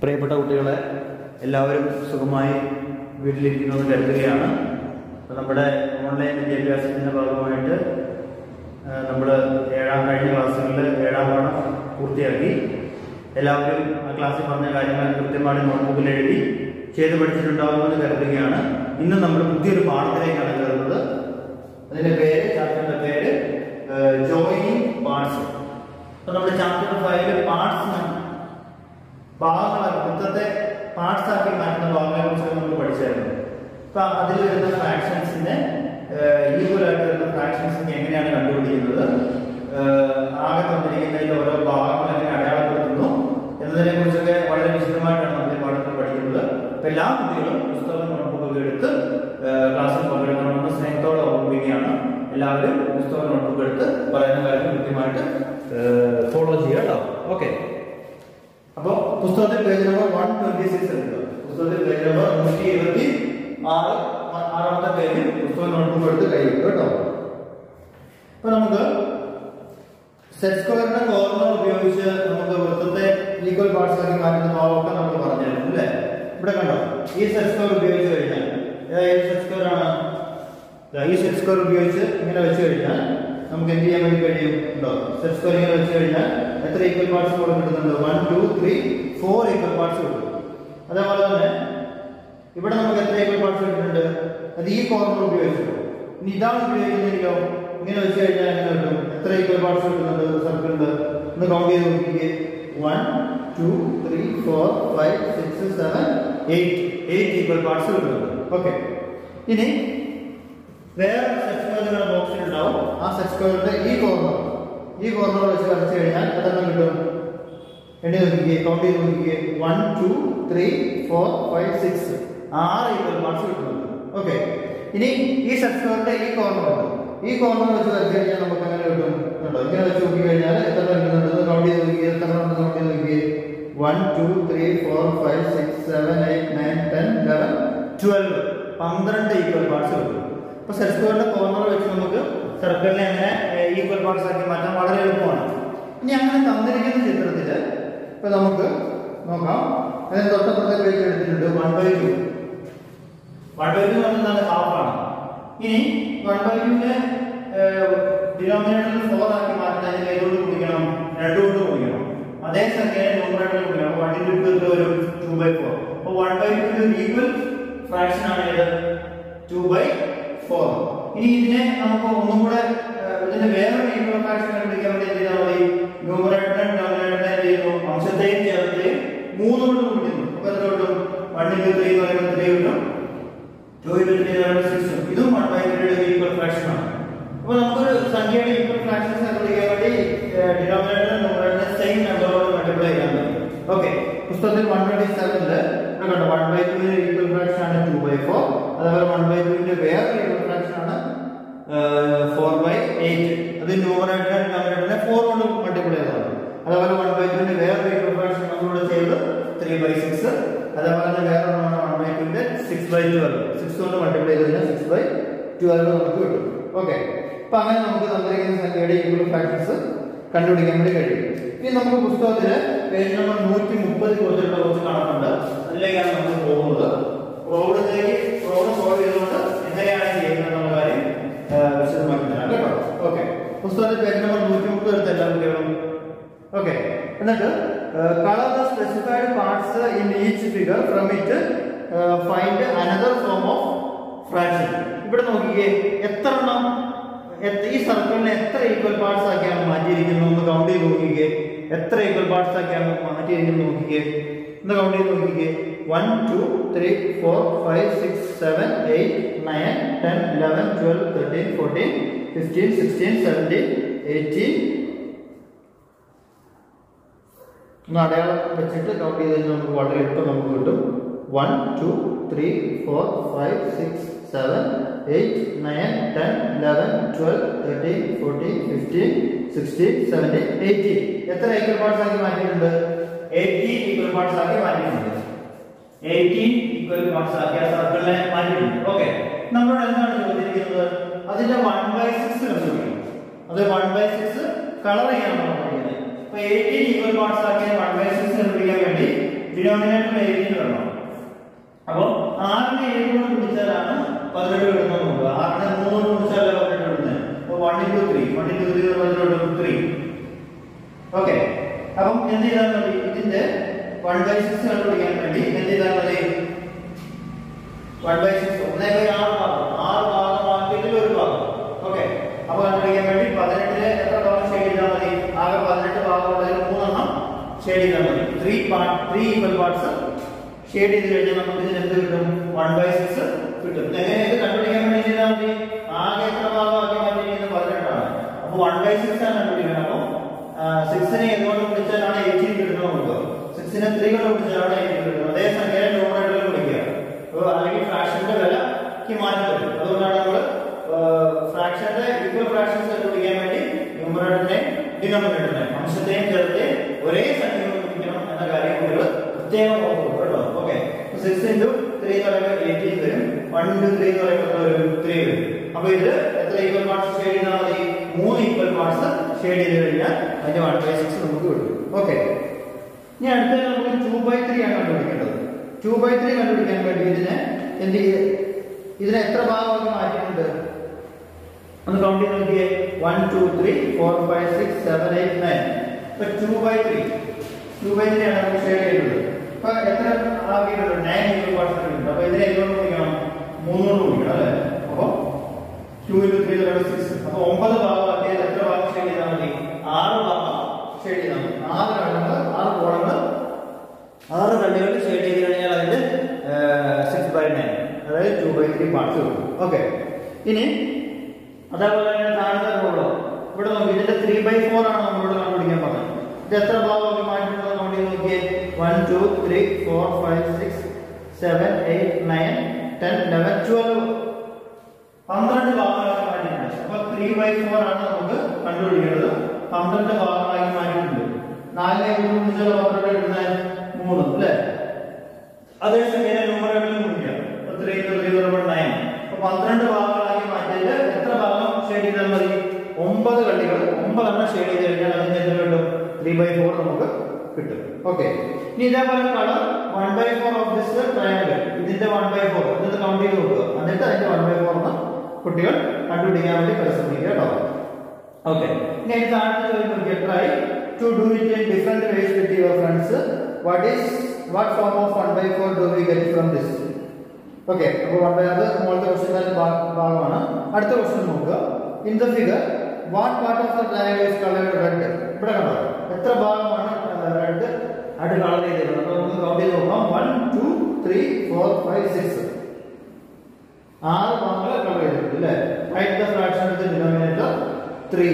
പ്രിയപ്പെട്ട കുട്ടികളെ എല്ലാവരും സുഖമായി വീട്ടിലിരിക്കുന്നത് കരുതുകയാണ്. നമ്മുടെ ഓൺലൈൻ വിദ്യാഭ്യാസത്തിന്റെ ഭാഗമായിട്ട് നമ്മൾ ഏഴാം കഴിഞ്ഞ ക്ലാസ്സുകളിൽ ഏഴാം പാഠം പൂർത്തിയാക്കി. എല്ലാവരും ആ ക്ലാസ്സിൽ പറഞ്ഞ കാര്യങ്ങൾ കൃത്യമായി നോട്ട്ബുക്കിൽ എഴുതി ചെയ്ത് പഠിച്ചിട്ടുണ്ടാകുമെന്ന് കരുതുകയാണ്. ഇന്ന് നമ്മൾ പുതിയൊരു പാഠത്തിലേക്കാണ് കയറുന്നത്. അതിന്റെ പേര് ചാപ്റ്ററിന്റെ പേര് ജോയിനിങ് പാർട്സ് അപ്പൊ നമ്മുടെ ചാപ്റ്റർ ഫൈവ് പാർട്സ് ഭാഗങ്ങളാക്കി വൃത്തത്തെ പാർട്സ് ആക്കി മാറ്റുന്ന ഭാഗങ്ങളെ കുറിച്ച് നമ്മൾ പഠിച്ചായിരുന്നു. അപ്പൊ അതിൽ വരുന്ന ഫ്രാക്ഷൻസിനെ ഈക്വലായിട്ട് വരുന്ന ഫ്രാക്ഷൻസിനെ എങ്ങനെയാണ് കണ്ടുപിടിക്കുന്നത്? ആകെ തന്നിരിക്കുന്നതിൽ ഓരോ ഭാഗങ്ങൾ എങ്ങനെ അടയാളപ്പെടുത്തുന്നു എന്നതിനെ കുറിച്ചൊക്കെ വളരെ വിശദമായിട്ടാണ് നമ്മൾ പാഠത്തിൽ പഠിക്കുന്നത്. അപ്പൊ എല്ലാ കുട്ടികളും പുസ്തകം നോട്ടുബുക്ക് എടുത്ത് ക്ലാസ്സിൽ പങ്കെടുക്കണമെന്ന് സ്നേഹത്തോടെ ഓർമ്മിക്കുകയാണ് എല്ലാവരും പുസ്തകം നോട്ട്ബുക്ക് എടുത്ത് പറയുന്ന കാര്യം കൃത്യമായിട്ട് ഫോളോ ചെയ്യുക കേട്ടോ ഓക്കെ അപ്പൊ പുസ്തകത്തിൽ page number one twenty six എടുക്കുക പുസ്തകത്തിൽ പേജ് നമ്പർ നൂറ്റി ഇരുപത്തി ആറ് ആറാമത്തെ പേജിൽ പുസ്തകം നോട്ട്ബുക്ക് എടുത്ത് കഴിയും കേട്ടോ. അപ്പൊ നമുക്ക് സെറ്റ് സ്ക്വയറിന്റെ കോർണർ ഉപയോഗിച്ച് നമുക്ക് വൃത്തത്തെ ഈക്വൽ പാർട്സ് ആക്കി മാറ്റുന്ന ഭാവമൊക്കെ നമ്മൾ പറഞ്ഞായിരുന്നു അല്ലേ? ഇവിടെ കണ്ടോ? ഈ സെറ്റ് സ്ക്വയർ ഉപയോഗിച്ച് കഴിഞ്ഞാൽ ഏതാ സെറ്റ് സ്ക്വയർ ആണ്? ഈ സെറ്റ് ഉപയോഗിച്ച് ഇങ്ങനെ വെച്ച് കഴിഞ്ഞാൽ നമുക്ക് എന്ത് ചെയ്യാൻ വേണ്ടി കഴിയും? ഉണ്ടോ? സെറ്റ് സ്ക്വയർ ഇങ്ങനെ വെച്ച് കഴിഞ്ഞാൽ എത്ര ഈക്വൽ പാർട്സ് കൂടെ കിട്ടുന്നുണ്ട്? One two three four equal parts കിട്ടും. അതേപോലെ തന്നെ ഇവിടെ നമുക്ക് എത്ര ഈക്വൽ പാർട്സ് കിട്ടുന്നുണ്ട്? അത് ഈ ഫോർമുല ഉപയോഗിച്ചു? ഇനി ഇതാണ് ഉപയോഗിക്കുന്നെങ്കിലോ ഇങ്ങനെ വെച്ച് കഴിഞ്ഞാൽ എങ്ങനെ കിട്ടും? എത്ര ഈക്വൽ പാർട്സ് കിട്ടുന്നുണ്ട്? സർക്കിളിൽ ഒന്ന് കൗണ്ട് ചെയ്ത് നോക്കിക്കേ. One two three four five six seven eight eight equal parts കിട്ടുന്നുണ്ട്. ഓക്കെ ഇനി വേറെ സെറ്റ് സ്ക്വയറുകൾ ബോക്സിൽ ഉണ്ടാവും. ആ സെറ്റ് സ്ക്വയറിന്റെ ഈ കോർണർ ഈ കോർണർ വെച്ച് വരച്ചു കഴിഞ്ഞാൽ അതെണ്ണം കിട്ടും? എണ്ണി നോക്കിക്കേ കൗണ്ട് ചെയ്ത് നോക്കിക്കേ. One two three four five six ആറ് ഈക്വൽ പാർട്സ് കിട്ടുന്നുണ്ട്. ഓക്കെ ഇനി ഈ സെറ്റ് സ്ക്വയറിന്റെ ഈ കോർണർ ഉണ്ട്. ഈ കോർണർ വെച്ച് വരച്ചു കഴിഞ്ഞാൽ നമുക്ക് എങ്ങനെ കിട്ടും? കണ്ടോ? ഇങ്ങനെ വെച്ച് നോക്കി കഴിഞ്ഞാൽ എത്ര കിട്ടുന്നുണ്ട്? കൗണ്ട് ചെയ്ത് നോക്കിയേ എത്ര ഉണ്ട് കൗണ്ട് ചെയ്ത് നോക്കിയേ one two three four five six seven eight nine ten eleven twelve പന്ത്രണ്ട് ഈക്വൽ പാർട്സ് കിട്ടും. അപ്പൊ സെറ്റ് സ്ക്വയറിന്റെ കോർണർ വെച്ച് നമുക്ക് സർക്കിളിനെ എങ്ങനെ ഈക്വൽ പാർട്സ് ആക്കി മാറ്റാൻ വളരെ എളുപ്പമാണ്. ഇനി അങ്ങനെ തന്നിരിക്കുന്ന ചിത്രത്തിൽ ഇപ്പൊ നമുക്ക് നോക്കാം. അതിന് തൊട്ടപ്പുറത്തെ പേജ് എടുത്തിട്ടുണ്ട് one by two one by two എന്താണ്? ഹാഫ് ആണ്. ഇനി വൺ ബൈ ടുവിന്റെ ഡിനോമിനേറ്ററിൽ ഫോർ ആക്കി മാറ്റാൻ അതിന് ഏതുകൊണ്ട് കുടിക്കണം. രണ്ടു കൊണ്ട് കുടിക്കണം. അതേ സംഖ്യയെ ന്യൂമറേറ്ററിൽ കുടിക്കണം. വൺ ഇന്റു ടു എന്ത് വരും ടു ബൈ ഫോർ അപ്പൊ one by two equal fraction ആണ് ഏത്? ടു ബൈ ഫോർ ഇനി ഇതിനെ നമുക്ക് ഒന്നും കൂടെ ഇതിന്റെ വേറൊരു ഈക്വൽ കണ്ടുപിടിക്കാൻ വേണ്ടി എന്ത് ചെയ്താൽ മതി? ന്യൂമറേറ്ററും ഡിനോമിനേറ്ററിനെ എന്ത് ചെയ്യുന്നു? അംശത്തെയും ചേർത്തയും മൂന്ന് കൊണ്ട് ഗുണിക്കുന്നു അപ്പൊ എത്ര കിട്ടും? വൺ ഇന്റു ത്രീ എന്ന് പറയുമ്പോൾ ത്രീ കിട്ടും. ടു ഇന്റു ത്രീ എന്ന് പറയുമ്പോൾ സിക്സ് ഇതും വൺ ഫ്രാക്ഷൻ ആണ്. അപ്പൊ നമുക്കൊരു സംഖ്യയുടെ ഈക്വൽ ഫ്രാക്ഷൻസ് കണ്ടുപിടിക്കാൻ വേണ്ടി ഡിനോമിനേറ്ററും സെയിം നമ്പറോട് മൾട്ടിപ്ലൈ ചെയ്യാൻ പറ്റും. ഓക്കെ പുസ്തകത്തിൽ വൺ ട്വന്റി സെവനിൽ കണ്ടോ വൺ ബൈ ടുവിന്റെ ഈക്വൽ ഫ്രാക്ഷൻ ആണ് ടു ബൈ ഫോർ അതേപോലെ വൺ ബൈ ടുവിന്റെ വേറെ ഈക്വൽ ഫ്രാക്ഷൻ ആണ് ഫോർ ബൈ എയ്റ്റ് അത് ന്യൂമറേറ്റർ ഡിനോമിനേറ്ററിനെ ഫോർ കൊണ്ട് മൾട്ടിപ്ലൈ ചെയ്തതാണ് അതേപോലെ വൺ ബൈ ടുവിന്റെ വേറെ ഈക്വൽ ഫ്രാക്ഷൻ നമ്മളിവിടെ ചെയ്ത് ത്രീ ബൈ സിക്സ് അതേപോലെ തന്നെ വേറെ ഒന്നാണ് വൺ ബൈ ടുവിന്റെ സിക്സ് ബൈ ട്വൽവ് സിക്സ് കൊണ്ട് മൾട്ടിപ്ലൈ ചെയ്ത് കഴിഞ്ഞാൽ സിക്സ് ബൈ ട്വൽവ് നമുക്ക് കിട്ടും. ഓക്കെ അപ്പൊ അങ്ങനെ നമുക്ക് തന്നിരിക്കുന്ന സംഖ്യയുടെ ഈക്വൽ ഫ്രാക്ഷൻസ് കണ്ടുപിടിക്കാൻ വേണ്ടി കഴിയും. ഇനി നമുക്ക് പുസ്തകത്തിൽ പേജ് നമ്പർ നൂറ്റി മുപ്പത് കൊടുത്തിട്ടുള്ള കുറച്ച് കണക്കുണ്ട് അതിലേക്കാണ് നമ്മൾ പോകുന്നത്. പ്രോബ്ലത്തിലേക്ക് പ്രോബ്ലം സോൾവ് ചെയ്തുകൊണ്ട് എങ്ങനെയാണ് ചെയ്യുന്നത് എന്നുള്ള കാര്യം വിശദമാക്കി തരാം കേട്ടോ. ഓക്കെ. പുസ്തകത്തിൽ പേജ് നമ്പർ നൂറ്റി മുപ്പത് എടുത്ത് എല്ലാ കുട്ടികളും. ഓക്കെ. എന്നിട്ട് colour the specified parts in each figure from it find another form of fraction ഇവിടെ നോക്കിക്കേ എത്ര എണ്ണം ഈ സർക്കിളിനെ എത്ര ഈക്വൽ പാർട്സ് ആക്കിയാണ് മാറ്റിയിരിക്കുന്നത്? ഒന്ന് കൗണ്ട് ചെയ്ത് നോക്കിക്കേ. എത്ര ഈക്വൽ പാർട്സ് ആക്കിയാണ് മാറ്റിയിരിക്കുന്നത് നോക്കിക്കേ. ഒന്ന് കൗണ്ട് ചെയ്ത് നോക്കിക്കേ. One two three four five six seven eight nine ten eleven twelve thirteen fourteen fifteen sixteen seventeen eighteen ഒന്ന് അടയാളം വെച്ചിട്ട് കൗണ്ട് ചെയ്ത് കഴിഞ്ഞാൽ നമുക്ക് വളരെ എളുപ്പം നമുക്ക് കിട്ടും. One two three four five six seven eight nine ten eleven twelve thirteen fourteen fifteen sixteen seventeen eighteen എത്ര ഏക്കർ പാർട്സ് ആക്കി മാറ്റിയിട്ടുണ്ട് എയ്റ്റീൻ ഈക്വൽ പാർട്സ് ആക്കി മാറ്റിയിട്ടുണ്ട് എയ്റ്റീൻ ഈക്വൽ പാർട്സ് ആക്കി ആ സർക്കിളിനെ മാറ്റിയിട്ടുണ്ട് ഓക്കെ നമ്മളോട് എന്താണ് ചോദിച്ചിരിക്കുന്നത്? അതിന്റെ വൺ ബൈ സിക്സ് കണ്ടുപിടിക്കണം അത് വൺ ബൈ സിക്സ് കളർ ചെയ്യാൻ പറഞ്ഞിരിക്കുന്നത് അപ്പൊ എയ്റ്റീൻ ഈക്വൽ പാർട്സ് ആക്കിയ വൺ ബൈ സിക്സ് കണ്ടുപിടിക്കാൻ വേണ്ടി ഡിനോമിനേറ്റർ എയ്റ്റീൻ അപ്പോൾ അപ്പൊ ആറിനെ ഏഴ് കൊണ്ട് ഗുണിച്ചാലാണ് പതിനെട്ട് കിട്ടുന്നത് നോക്കുക ആറിനെ മൂന്ന് കൊണ്ട് ഗുണിച്ചാലേ പതിനെട്ട് കിട്ടുന്നത്? അപ്പൊ one into three one into three പതിനെട്ട് ത്രീ ഓക്കെ അപ്പം എന്ത് ചെയ്താൽ മതി? ഇതിന്റെ വൺ ബൈ സിക്സ് കണ്ടുപിടിക്കാൻ വേണ്ടി എന്ത് ചെയ്താൽ മതി വൺ ബൈ സിക്സ് ഒന്നേ ബൈ ആറ് ഭാഗം. ആറ് ഭാഗമാക്കിയതിൽ ഒരു ഭാഗം. ഓക്കെ അപ്പൊ കണ്ടുപിടിക്കാൻ വേണ്ടി പതിനെട്ടിൽ എത്ര ഭാഗം ഷെയ്ഡ് ചെയ്താൽ മതി ആകെ പതിനെട്ട് ഭാഗമുള്ളതിൽ മൂന്നെണ്ണം ഷെയ്ഡ് ചെയ്താൽ മതി three part three equal parts shade ചെയ്ത് കഴിഞ്ഞാൽ നമുക്ക് ഇതിന് എന്ത് കിട്ടും? വൺ ബൈ സിക്സ് കിട്ടും. എങ്ങനെ ഇത് കണ്ടുപിടിക്കാൻ വേണ്ടി ചെയ്താൽ മതി? ആകെ എത്ര ഭാഗം ഭാഗമാക്കി മാറ്റിയിരിക്കുന്നത് പതിനെട്ടാണ്. അപ്പൊ വൺ ബൈ സിക്സ് ആണ് സിക്സിനെ എന്തുകൊണ്ട് വിളിച്ചാലാണ് എയ്റ്റീൻ നമുക്ക് സിക്സിനെ ത്രീ കൊണ്ട് വിളിച്ചാലാണ് എയ്റ്റീൻ കിട്ടുന്നത്. സംഖ്യ ന്യൂമറേറ്ററിൽ വിളിക്കുക. അപ്പോൾ അല്ലെങ്കിൽ ഫ്രാക്ഷന്റെ വിലക്ക് മാറ്റം വരും. അതുകൊണ്ടാണ് നമ്മൾ ഫ്രാക്ഷന്റെ ഈക്വൽ ഫ്രാക്ഷൻസ് കണ്ടുപിടിക്കാൻ വേണ്ടി ന്യൂമറേറ്ററിനെ ഡിനോമിനേറ്ററിനെ അംശത്തെയും ചേർത്ത് ഒരേ സംഖ്യ വിളിക്കണം എന്ന കാര്യം നിങ്ങൾ പ്രത്യേകം ഓർക്കുക കേട്ടോ ഓക്കെ. സിക്സ് ഇന്റു ത്രീ എന്ന് പറയുമ്പോൾ എയ്റ്റീൻ വരും. വൺ ഇന്റു ത്രീ എന്ന് പറയുമ്പോൾ ത്രീ വരും. അപ്പൊ ഇത് എത്ര ഈക്വൽ പാർട്സ് ഷെയ്ഡ് ചെയ്താൽ മതി മൂന്ന് ഈക്വൽ പാർട്സ് ഷെയ്ഡ് ചെയ്ത് കഴിഞ്ഞാൽ അതിന്റെ വൺ ബൈ സിക്സ് നമുക്ക് കിട്ടും. ഓക്കെ ഇനി അടുത്തത് നമുക്ക് ടു ബൈ ത്രീ ആണ് കണ്ടുപിടിക്കേണ്ടത്. ടു ബൈ ത്രീ കണ്ടുപിടിക്കാൻ വേണ്ടി ഇതിനെ എന്ത് ചെയ്ത് ഇതിനെ എത്ര ഭാഗമാക്കി മാറ്റിയിട്ടുണ്ട്? ഒന്ന് കൗണ്ട് ചെയ്ത് നോക്കിയേ. One two three four five six seven eight nine ഇപ്പൊ two by three two by three ആണ് നമുക്ക് ഷെയർ ചെയ്യുന്നത് അപ്പൊ എത്ര ആക്കിയിട്ടുണ്ട്? ഉണ്ട്. അപ്പൊ ഇതിനെ എങ്ങനെ കുടിക്കണം മൂന്നോട് കുടിക്കണം അല്ലേ? അപ്പൊ ടു ഇന്റു ത്രീ സിക്സ് അപ്പൊ ഒമ്പത് ഭാഗമാക്കിയാൽ എത്ര ഭാഗം ഷെയ്ഡ് ചെയ്താൽ മതി ആറ് ഷെയ്ഡ് ചെയ്താൽ മതി. ആറ് കണ്ണുകൾ ആറ് ആറ് കണ്ണികൾ ഷെയ്ഡ് ചെയ്ത് കഴിഞ്ഞാൽ അതിന്റെ സിക്സ് ബൈ നയൻ അതായത് two by three parts okay ഇനി അതേപോലെ തന്നെ താഴത്തുള്ളൂ ഇവിടെ നോക്കി ഇതിന്റെ ത്രീ ബൈ ഫോർ ആണ് നമ്മളോട് കണ്ടുപിടിക്കാൻ പറഞ്ഞത്. ഇത് എത്ര ഭാഗമാക്കി മാറ്റിയിട്ടുള്ളത് നോക്കി നോക്കിയേ? One two three four five six seven eight nine ten eleven twelve പന്ത്രണ്ട് ഭാഗങ്ങളാക്കി മാറ്റിയിട്ടുണ്ട് അപ്പൊ ത്രീ ബൈ ഫോർ ആണ് നമുക്ക് കണ്ടുപിടിക്കേണ്ടത്. പന്ത്രണ്ട് ഭാഗങ്ങളായി മാറ്റിയിട്ടുണ്ട്. നാലിനെ കിട്ടുന്നത് മൂന്ന് അല്ലേ? അതേസമയം ന്യൂമറേറ്ററിൽ മുറിക്കാം ത്രീ ത്രീ പന്ത്രണ്ട് ഭാഗങ്ങളാക്കി മാറ്റിയിട്ട് എത്ര ഭാഗം ഷെയ്ഡ് ചെയ്താൽ മതി? ഒമ്പത് കള്ളികൾ ഒമ്പതെണ്ണം ഷെയ്ഡ് ചെയ്ത് കഴിഞ്ഞാൽ അതിന്റെ എന്ത് കിട്ടും? ത്രീ ബൈ ഫോർ നമുക്ക് കിട്ടും. ഓക്കെ ഇനി ഇതേപോലെ colour one by four of this triangle ഇതിന്റെ വൺ ബൈ ഫോർ എന്നിട്ട് കൗണ്ട് ചെയ്ത് നോക്കുക എന്നിട്ട് അതിന്റെ വൺ ബൈ ഫോർ എന്ന് കുട്ടികൾ കണ്ടുപിടിക്കാൻ വേണ്ടി പരിശ്രമിക്കുക കേട്ടോ. ഓക്കെ ഇനി അതിന് താഴത്തെ ചോദ്യം നോക്കിയാൽ try to do it in different ways with your friends what is what form of one by four do we get from this okay അപ്പോൾ വൺ ബൈ അത് മുകളിലത്തെ ക്വസ്റ്റ്യൻ ഭാഗമാണ്. അടുത്ത ക്വസ്റ്റ്യൻ നോക്കുക. In the figure what part of the triangle is coloured red ഇവിടെ കണ്ടോ? എത്ര ഭാഗമാണ് റെഡ് ആയിട്ട് കളർ ചെയ്തിട്ടുള്ളത് അപ്പോൾ നമുക്ക് കൗണ്ട് ചെയ്ത് നോക്കാം. One two three four five six ആറ് ഭാഗങ്ങൾ കളർ ചെയ്തിട്ടുണ്ട് അല്ലേ? Right the fraction with denominator three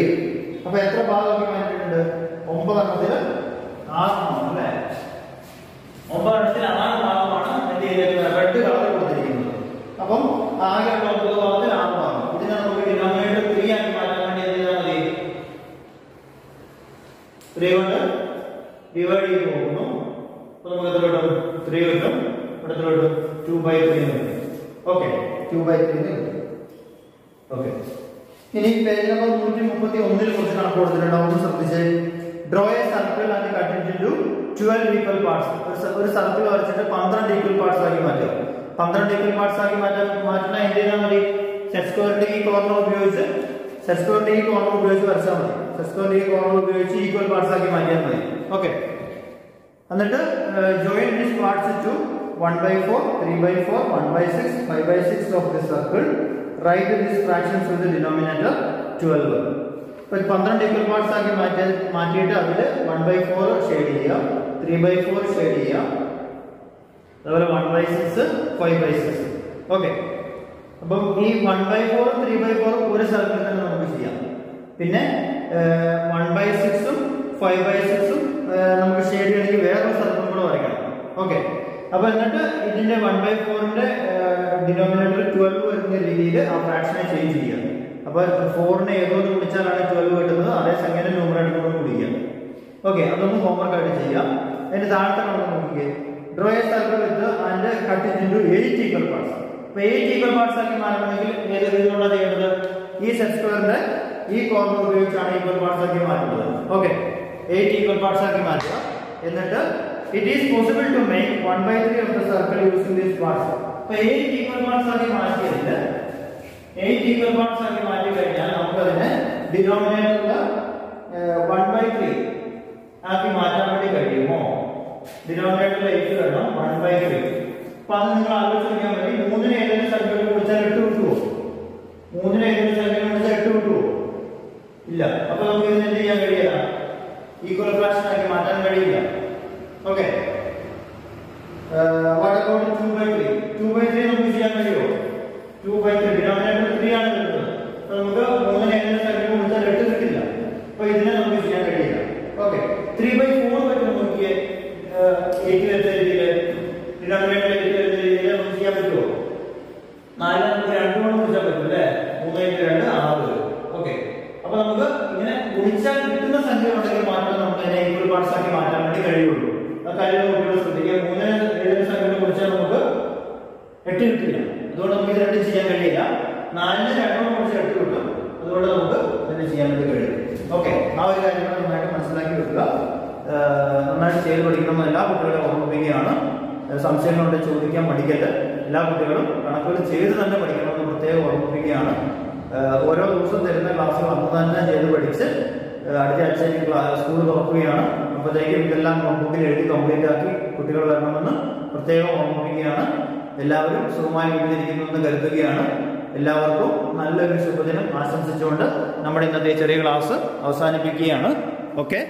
അപ്പൊ എത്ര ഭാഗമാക്കി മാറ്റിയിട്ടുണ്ട് ഒമ്പതെണ്ണത്തിൽ ആറെണ്ണം അല്ലേ? ഒമ്പതെണ്ണത്തിൽ ആറ് ഭാഗമാണ് എന്ത് ചെയ്തിരിക്കുന്നത് റെഡ് കളർ കൊടുത്തിരിക്കുന്നത്. അപ്പം ആകെ ഒമ്പത് ഭാഗത്തിൽ ആറ് ഭാഗം ഇതിനെ നമുക്ക് ഡിനോമിനേറ്റർ ത്രീ ആക്കി മാറ്റാൻ വേണ്ടി എന്ത് ചെയ്താൽ മതി? ത്രീ കൊണ്ട് ഡിവൈഡ് ചെയ്ത് പോകുന്നു. അപ്പൊ നമുക്ക് എത്ര കിട്ടും? ത്രീ കിട്ടും. ഇവിടെ എത്ര two by three okay two by three okay ഇനി പേജ് നമ്പർ നൂറ്റി മുപ്പത്തി ഒന്നിൽ കുറച്ച് കണക്ക് കൊടുത്തിട്ടുണ്ടാവും ഒന്ന് ശ്രദ്ധിച്ച് draw a circle and cut into twelve equal parts ഒരു സർക്കിൾ വരച്ചിട്ട് പന്ത്രണ്ട് ഈക്വൽ പാർട്സ് ആക്കി മാറ്റുക. പന്ത്രണ്ട് ഈക്വൽ പാർട്സ് ആക്കി മാറ്റാൻ മാറ്റണ എന്ത് ചെയ്താൽ മതി? സെറ്റ് സ്ക്വയറിന്റെ ഈ കോർണർ ഉപയോഗിച്ച് സെറ്റ് സ്ക്വയറിന്റെ ഈ കോർണർ ഉപയോഗിച്ച് വരച്ചാൽ മതി. സെറ്റ് സ്ക്വയറിന്റെ ഈ കോർണർ ഉപയോഗിച്ച് ഈക്വൽ പാർട്സ് ആക്കി മാറ്റിയാൽ മതി. ഓക്കെ എന്നിട്ട് join this parts to 1 by 4, 3 by 4, 1 by 6, 5 by 6 of the circle. Write these fractions to the denominator 12. ഒരു പന്ത്രണ്ട് ഈക്വൽ പാർട്സ് ആക്കി മാറ്റി മാറ്റിയിട്ട് അതിൽ വൺ ബൈ ഫോർ ഷെയ്ഡ് ചെയ്യാം ത്രീ ബൈ ഫോർ ഷെയ്ഡ് ചെയ്യാം അതുപോലെ one by six five by six okay അപ്പം ഈ വൺ ബൈ ഫോറും ത്രീ ബൈ ഫോറും ഒരു സർക്കിൾ തന്നെ നമുക്ക് ചെയ്യാം. പിന്നെ വൺ ബൈ സിക്സും ഫൈവ് ബൈ സിക്സും നമുക്ക് ഷെയ്ഡ് ചെയ്യണമെങ്കിൽ വേറൊരു സർക്കിൾ കൂടെ വരയ്ക്കണം. ഓക്കെ അപ്പൊ എന്നിട്ട് ഇതിന്റെ വൺ ബൈ ഫോറിന്റെ ഡിനോമിനേറ്റർ ട്വൽവ് വരുന്ന രീതിയിൽ ആ ഫ്രാക്ഷനെ ചേഞ്ച് ചെയ്യാം അപ്പൊ ഫോറിനെ ഏതോന്ന് കുടിച്ചാലാണ് ട്വൽവ് കിട്ടുന്നത്. അതേ സംഖ്യയുടെ ന്യൂമറേറ്റർ കൂടെ കുടിക്കുക ഓക്കെ അതൊന്ന് ഹോംവർക്ക് ആയിട്ട് ചെയ്യാം അതിന്റെ താഴത്തെ നമ്മൾ നോക്കിക്കേ. Draw a circle with and cut into eight equal parts അപ്പൊ എയ്റ്റ് ഈക്വൽ പാർട്സ് ആക്കി മാറ്റണമെങ്കിൽ ഏത് രീതിയിലുള്ള ചെയ്യേണ്ടത്? ഈ സെറ്റ് സ്ക്വയറിന്റെ ഈ കോർണർ ഉപയോഗിച്ചാണ് ഈക്വൽ പാർട്സ് ആക്കി മാറ്റുന്നത്. ഓക്കെ എയ്റ്റ് ഈക്വൽ പാർട്സ് ആക്കി മാറ്റുക. എന്നിട്ട് it is possible to make 1 by 3 of the circle using these parts അപ്പോൾ എയ്റ്റ് ഈക്വൽ പാർട്സ് ആക്കി മാറ്റിയതിൽ 8 ഈക്വൽ പാർട്സ് ആക്കി മാറ്റി കഴിഞ്ഞാൽ നമുക്ക് അതിനെ ഡിനോമിനേറ്ററിൽ 1/3 ആക്കി മാറ്റാൻ വേണ്ടി കഴിയുമോ? ഡിനോമിനേറ്ററിൽ 8 വേണം 1/3 അപ്പോൾ അത് നിങ്ങൾ ആലോചിക്കാൻ വേണ്ടി മൂന്നിനെ ഏതെങ്കിലും സംഖ്യയോട് കുറിച്ചാൽ 8 കിട്ടുമോ മൂന്നിനെ ഏതെങ്കിലും സംഖ്യയോട് കുറിച്ചാൽ 8 കിട്ടുമോ ഇല്ല. അപ്പോൾ നമുക്ക് ഇതിനെ എന്ത് ചെയ്യാൻ കഴിയില്ല ഈക്വൽ ഫ്രാക്ഷൻ ആക്കി മാറ്റാൻ കഴിയില്ല. ഓക്കെ വാട്ട് അബൌട്ട് 2/3 2/3 നമുക്ക് ചെയ്യാൻ കഴിയുമോ? 2/3 നാല് നമുക്ക് രണ്ട് കൊണ്ട് ഗുണിച്ചാൽ പറ്റും അല്ലേ? മൂന്ന് ഇന്റു രണ്ട് ആറ് ഓക്കെ അപ്പൊ നമുക്ക് ഇങ്ങനെ ഗുണിച്ചാൽ കിട്ടുന്ന സംഖ്യ ഉണ്ടെങ്കിൽ മാത്രമേ നമുക്ക് അതിനെ ഈക്വൽ പാർട്സ് ആക്കി മാറ്റാൻ വേണ്ടി കഴിയുള്ളൂ. കാര്യം കുട്ടികൾ ശ്രദ്ധിക്കുക. മൂന്നിന് ഏഴ് സംഖ്യ ഗുണിച്ചാൽ നമുക്ക് എട്ട് കിട്ടില്ല. അതുകൊണ്ട് നമുക്ക് ഇത് രണ്ടും ചെയ്യാൻ കഴിയില്ല. നാലിന് രണ്ടോ കുറച്ച് എട്ട് കിട്ടും. അതുകൊണ്ട് നമുക്ക് ഇതിന് ചെയ്യാൻ വേണ്ടി കഴിയും. ഓക്കെ ആ ഒരു കാര്യങ്ങൾ നന്നായിട്ട് മനസ്സിലാക്കി വെക്കുക. നന്നായിട്ട് ചെയ്ത് പഠിക്കണമെന്ന് കുട്ടികളെ ഓർമ്മിപ്പിക്കുകയാണ് സംശയങ്ങളുണ്ടെങ്കിൽ ചോദിക്കാൻ പഠിക്കരുത് എല്ലാ കുട്ടികളും കണക്കുകൾ ചെയ്ത് തന്നെ പഠിക്കണമെന്ന് പ്രത്യേകം ഓർമ്മിപ്പിക്കുകയാണ്. ഓരോ ദിവസം തരുന്ന ക്ലാസ്സുകൾ അന്ന് തന്നെ ചെയ്ത് പഠിച്ച് അടുത്ത ആഴ്ചയിലേക്ക് സ്കൂൾ തുറക്കുകയാണ്. അപ്പോഴത്തേക്കും ഇതെല്ലാം നോട്ട്ബുക്കിൽ എഴുതി കംപ്ലീറ്റ് ആക്കി കുട്ടികൾ വരണമെന്ന് പ്രത്യേകം ഓർമ്മിപ്പിക്കുകയാണ്. എല്ലാവരും സുഖമായി വീട്ടിലിരിക്കുന്നു എന്ന് കരുതുകയാണ്. എല്ലാവർക്കും നല്ലൊരു ശുഭദിനം ആശംസിച്ചുകൊണ്ട് നമ്മുടെ ഇന്നത്തെ ചെറിയ ക്ലാസ് അവസാനിപ്പിക്കുകയാണ്. ഓക്കെ